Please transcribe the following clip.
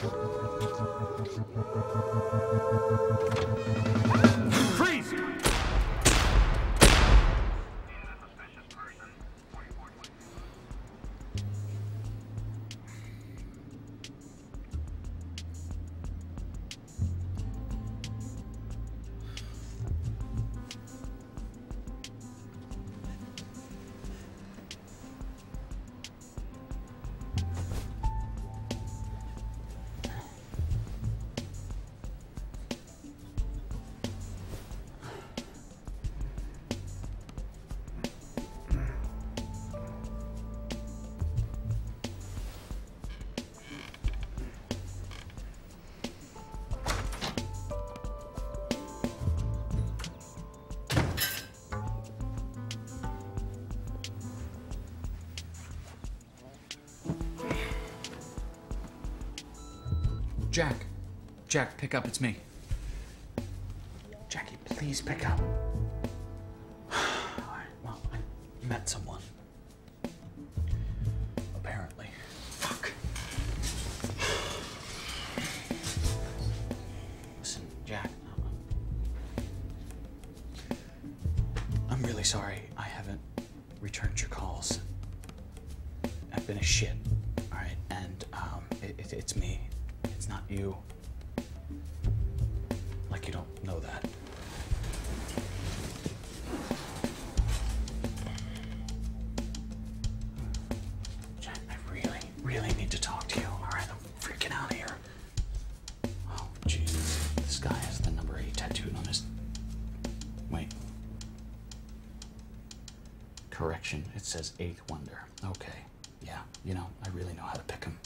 Freeze! Jack. Jack, pick up. It's me. Jackie, please pick up. Alright, well, I met someone. Apparently. Fuck. Listen, Jack. I'm really sorry I haven't returned your calls. I've been a shit, alright? And um, it, it, it's me. Not you. Like you don't know that. Jack, I really, really need to talk to you. Alright, I'm freaking out here. Oh, jeez. This guy has the number eight tattooed on his. Wait. Correction, it says eighth wonder. Okay. Yeah, you know, I really know how to pick him.